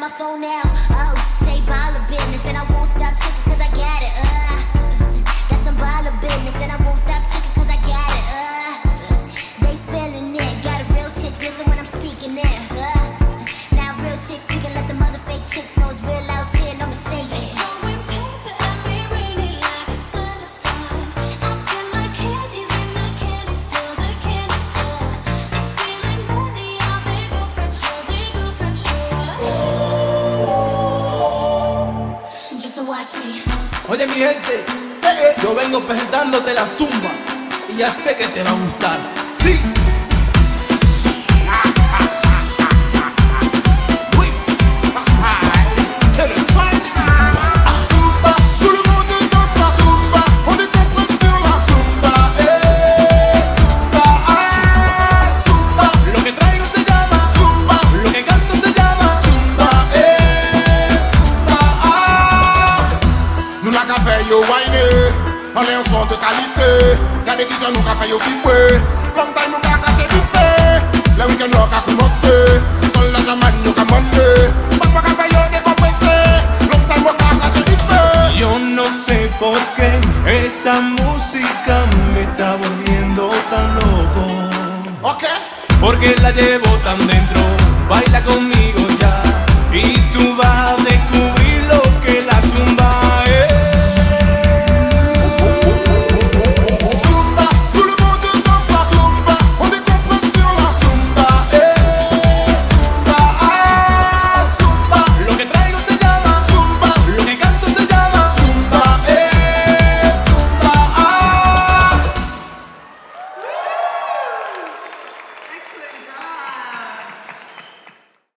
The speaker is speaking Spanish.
my phone now. Oh. Oye mi gente, eh, eh, yo vengo presentándote la zumba y ya sé que te va a gustar. Sí. la ka fè yo wine. Anè yon son de kalite Gade ki jan nou ka fè yo vibwe Long time nou ka kache vife Le weekend nou ka koumanse Sol la jaman nou ka mande Mas mwa ka fè yo dekomprese Long time nou ka kache vife Yo no sé por qué Esa música me está volviendo tan loco. Ok. Porque la llevo tan dentro. Baila conmigo.